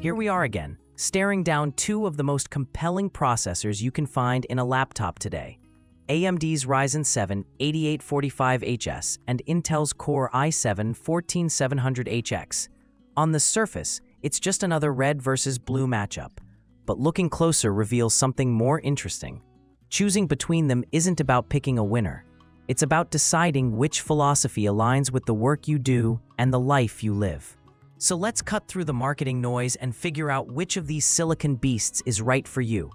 Here we are again, staring down two of the most compelling processors you can find in a laptop today. AMD's Ryzen 7 8845HS and Intel's Core i7 14700HX. On the surface, it's just another red versus blue matchup. But looking closer reveals something more interesting. Choosing between them isn't about picking a winner. It's about deciding which philosophy aligns with the work you do and the life you live. So let's cut through the marketing noise and figure out which of these silicon beasts is right for you.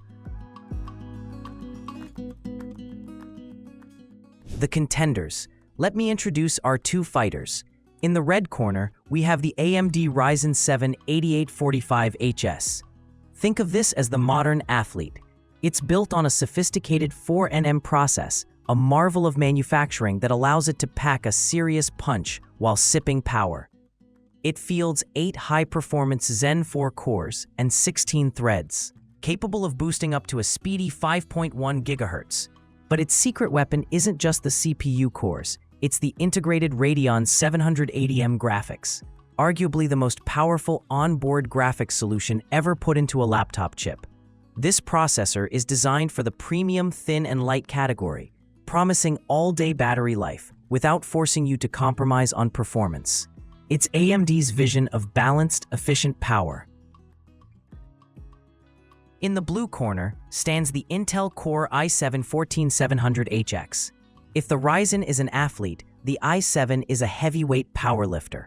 The contenders. Let me introduce our two fighters. In the red corner, we have the AMD Ryzen 7 8845HS. Think of this as the modern athlete. It's built on a sophisticated 4nm process, a marvel of manufacturing that allows it to pack a serious punch while sipping power. It fields 8 high-performance Zen 4 cores and 16 threads, capable of boosting up to a speedy 5.1 GHz. But its secret weapon isn't just the CPU cores, it's the integrated Radeon 780M graphics, arguably the most powerful onboard graphics solution ever put into a laptop chip. This processor is designed for the premium thin and light category, promising all-day battery life without forcing you to compromise on performance. It's AMD's vision of balanced, efficient power. In the blue corner stands the Intel Core i7-14700HX. If the Ryzen is an athlete, the i7 is a heavyweight powerlifter.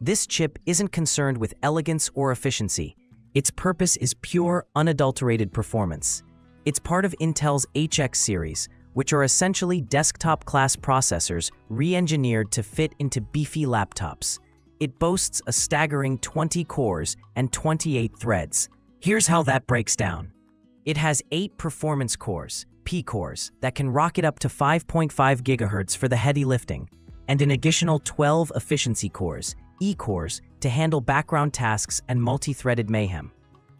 This chip isn't concerned with elegance or efficiency. Its purpose is pure, unadulterated performance. It's part of Intel's HX series, which are essentially desktop-class processors re-engineered to fit into beefy laptops. It boasts a staggering 20 cores and 28 threads. Here's how that breaks down. It has 8 performance cores, P cores, that can rocket up to 5.5 GHz for the heavy lifting, and an additional 12 efficiency cores, E cores, to handle background tasks and multi-threaded mayhem.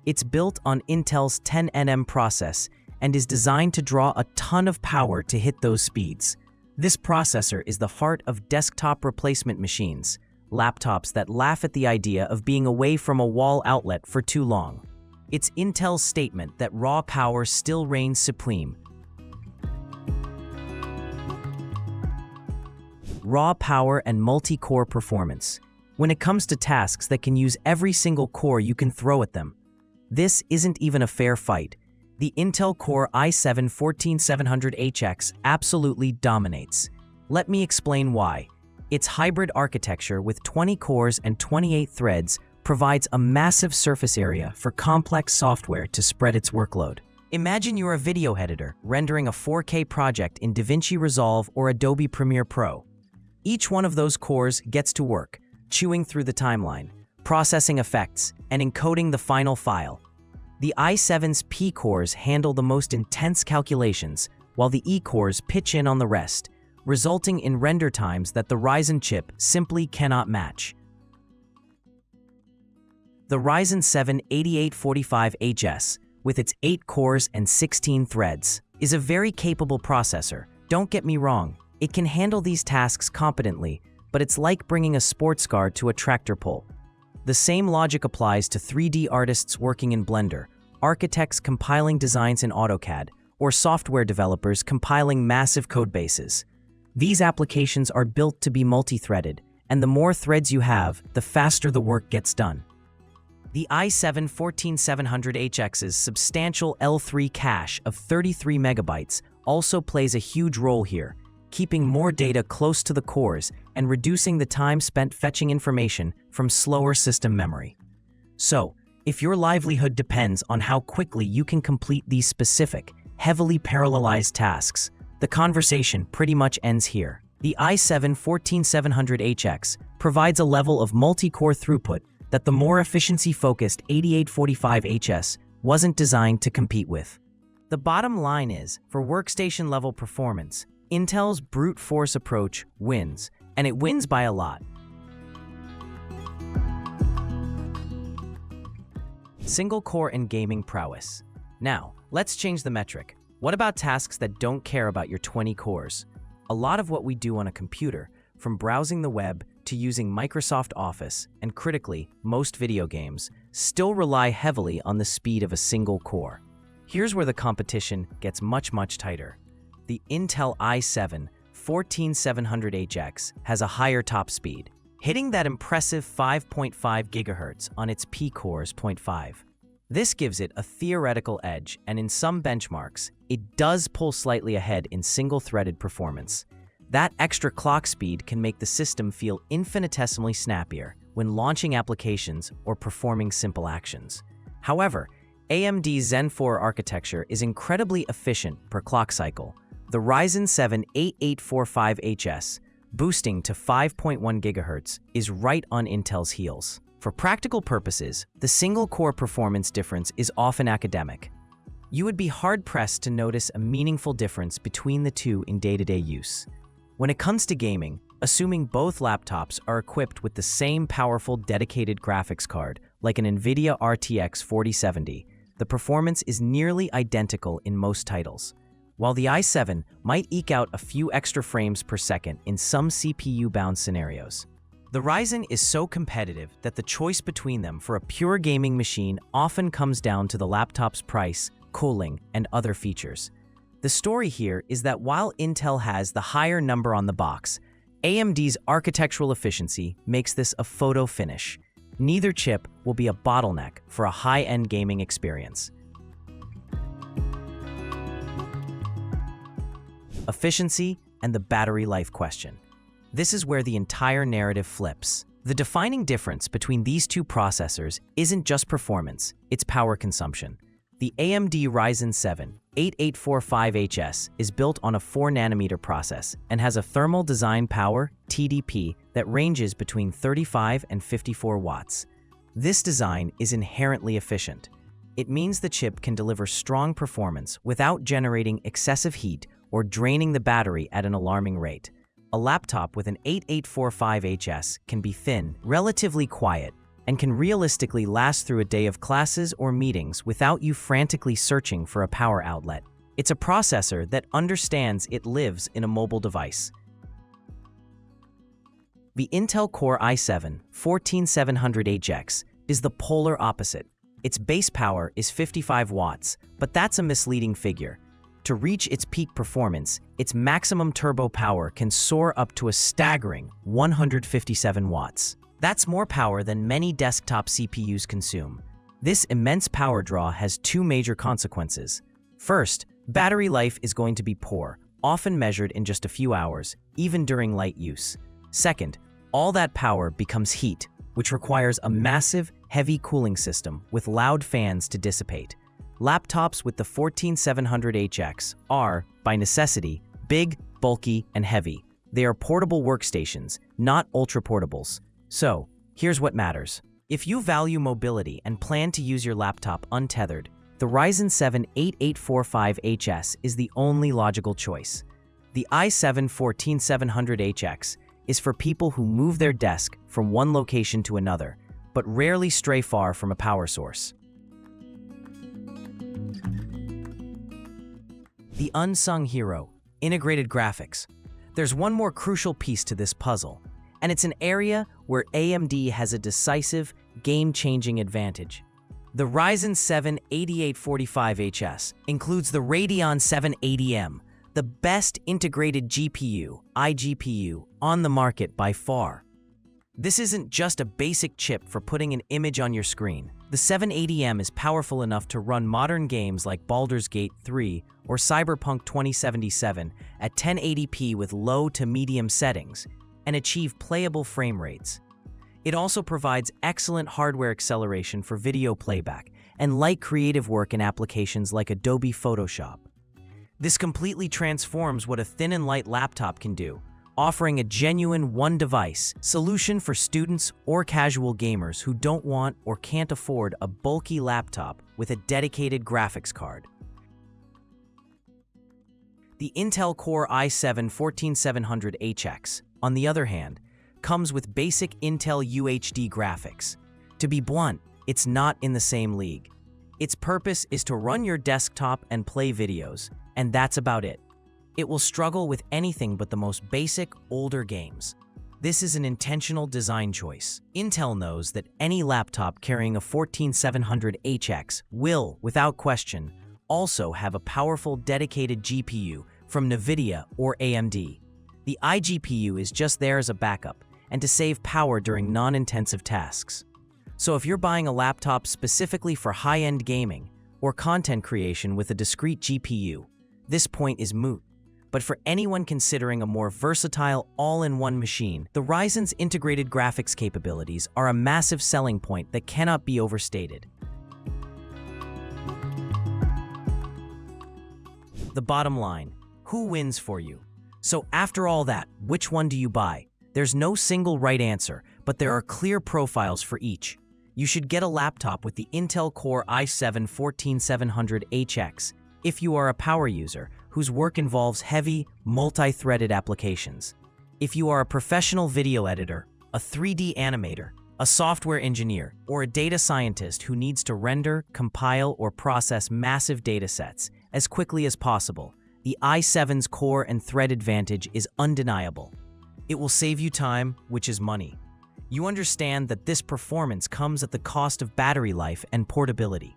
It's built on Intel's 10nm process and is designed to draw a ton of power to hit those speeds. This processor is the heart of desktop replacement machines, laptops that laugh at the idea of being away from a wall outlet for too long. It's Intel's statement that raw power still reigns supreme. Raw power and multi-core performance. When it comes to tasks that can use every single core you can throw at them, this isn't even a fair fight. The Intel Core i7-14700HX absolutely dominates. Let me explain why. Its hybrid architecture with 20 cores and 28 threads provides a massive surface area for complex software to spread its workload. Imagine you're a video editor rendering a 4K project in DaVinci Resolve or Adobe Premiere Pro. Each one of those cores gets to work, chewing through the timeline, processing effects, and encoding the final file. The i7's P cores handle the most intense calculations, while the E cores pitch in on the rest, resulting in render times that the Ryzen chip simply cannot match. The Ryzen 7 8845HS, with its 8 cores and 16 threads, is a very capable processor. Don't get me wrong, it can handle these tasks competently, but it's like bringing a sports car to a tractor pull. The same logic applies to 3D artists working in Blender, architects compiling designs in AutoCAD, or software developers compiling massive codebases. These applications are built to be multi-threaded, and the more threads you have, the faster the work gets done. The i7-14700HX's substantial L3 cache of 33 megabytes also plays a huge role here, keeping more data close to the cores and reducing the time spent fetching information from slower system memory. So, if your livelihood depends on how quickly you can complete these specific, heavily parallelized tasks, the conversation pretty much ends here. The i7-14700HX provides a level of multi-core throughput that the more efficiency-focused 8845HS wasn't designed to compete with. The bottom line is, for workstation-level performance, Intel's brute force approach wins, and it wins by a lot. Single core and gaming prowess. Now, let's change the metric. What about tasks that don't care about your 20 cores? A lot of what we do on a computer, from browsing the web to using Microsoft Office, and critically, most video games, still rely heavily on the speed of a single core. Here's where the competition gets much, much tighter. The Intel i7 14700HX has a higher top speed, hitting that impressive 5.5 GHz on its P-Cores 0.5. This gives it a theoretical edge, and in some benchmarks, it does pull slightly ahead in single-threaded performance. That extra clock speed can make the system feel infinitesimally snappier when launching applications or performing simple actions. However, AMD's Zen 4 architecture is incredibly efficient per clock cycle. The Ryzen 7 8845HS boosting to 5.1 GHz is right on Intel's heels. For practical purposes, the single-core performance difference is often academic. You would be hard-pressed to notice a meaningful difference between the two in day-to-day -day use. When it comes to gaming, assuming both laptops are equipped with the same powerful dedicated graphics card, like an NVIDIA RTX 4070, the performance is nearly identical in most titles. While the i7 might eke out a few extra frames per second in some CPU-bound scenarios. The Ryzen is so competitive that the choice between them for a pure gaming machine often comes down to the laptop's price, cooling, and other features. The story here is that while Intel has the higher number on the box, AMD's architectural efficiency makes this a photo finish. Neither chip will be a bottleneck for a high-end gaming experience. efficiency, and the battery life question. This is where the entire narrative flips. The defining difference between these two processors isn't just performance, it's power consumption. The AMD Ryzen 7 8845HS is built on a 4nm process and has a thermal design power, TDP, that ranges between 35 and 54 watts. This design is inherently efficient. It means the chip can deliver strong performance without generating excessive heat or draining the battery at an alarming rate. A laptop with an 8845HS can be thin, relatively quiet, and can realistically last through a day of classes or meetings without you frantically searching for a power outlet. It's a processor that understands it lives in a mobile device. The Intel Core i7 14700HX is the polar opposite. Its base power is 55 watts, but that's a misleading figure. To reach its peak performance, its maximum turbo power can soar up to a staggering 157 watts. That's more power than many desktop CPUs consume. This immense power draw has two major consequences. First, battery life is going to be poor, often measured in just a few hours, even during light use. Second, all that power becomes heat, which requires a massive, heavy cooling system with loud fans to dissipate. Laptops with the 14700HX are, by necessity, big, bulky, and heavy. They are portable workstations, not ultra-portables. So, here's what matters. If you value mobility and plan to use your laptop untethered, the Ryzen 7 8845HS is the only logical choice. The i7 14700HX is for people who move their desk from one location to another, but rarely stray far from a power source. The unsung hero, integrated graphics. There's one more crucial piece to this puzzle, and it's an area where AMD has a decisive, game-changing advantage. The Ryzen 7 8845HS includes the Radeon 780M, the best integrated GPU, iGPU, on the market by far. This isn't just a basic chip for putting an image on your screen. The 780M is powerful enough to run modern games like Baldur's Gate 3 or Cyberpunk 2077 at 1080p with low to medium settings and achieve playable frame rates. It also provides excellent hardware acceleration for video playback and light creative work in applications like Adobe Photoshop. This completely transforms what a thin and light laptop can do, offering a genuine one-device solution for students or casual gamers who don't want or can't afford a bulky laptop with a dedicated graphics card. The Intel Core i7 14700HX, on the other hand, comes with basic Intel UHD graphics. To be blunt, it's not in the same league. Its purpose is to run your desktop and play videos, and that's about it it will struggle with anything but the most basic, older games. This is an intentional design choice. Intel knows that any laptop carrying a 14700HX will, without question, also have a powerful dedicated GPU from NVIDIA or AMD. The iGPU is just there as a backup and to save power during non-intensive tasks. So if you're buying a laptop specifically for high-end gaming or content creation with a discrete GPU, this point is moot. But for anyone considering a more versatile, all-in-one machine, the Ryzen's integrated graphics capabilities are a massive selling point that cannot be overstated. The bottom line, who wins for you? So after all that, which one do you buy? There's no single right answer, but there are clear profiles for each. You should get a laptop with the Intel Core i7-14700HX if you are a power user whose work involves heavy, multi-threaded applications. If you are a professional video editor, a 3D animator, a software engineer, or a data scientist who needs to render, compile, or process massive datasets as quickly as possible, the i7's core and thread advantage is undeniable. It will save you time, which is money. You understand that this performance comes at the cost of battery life and portability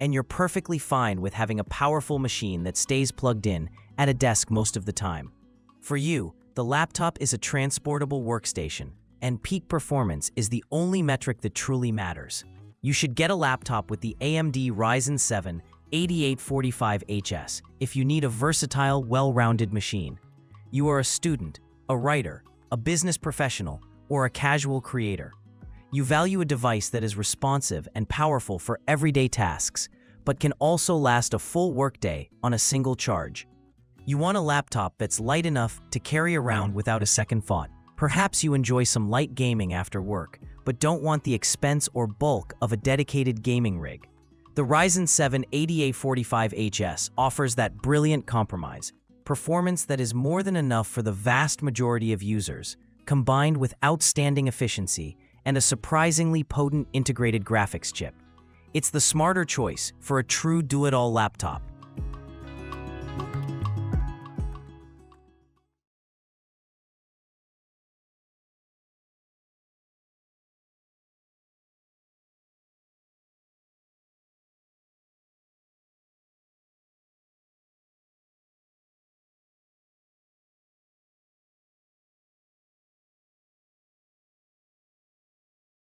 and you're perfectly fine with having a powerful machine that stays plugged in at a desk most of the time. For you, the laptop is a transportable workstation, and peak performance is the only metric that truly matters. You should get a laptop with the AMD Ryzen 7 8845HS if you need a versatile, well-rounded machine. You are a student, a writer, a business professional, or a casual creator. You value a device that is responsive and powerful for everyday tasks, but can also last a full workday on a single charge. You want a laptop that's light enough to carry around without a second thought. Perhaps you enjoy some light gaming after work, but don't want the expense or bulk of a dedicated gaming rig. The Ryzen 7 8845HS offers that brilliant compromise, performance that is more than enough for the vast majority of users, combined with outstanding efficiency and a surprisingly potent integrated graphics chip. It's the smarter choice for a true do-it-all laptop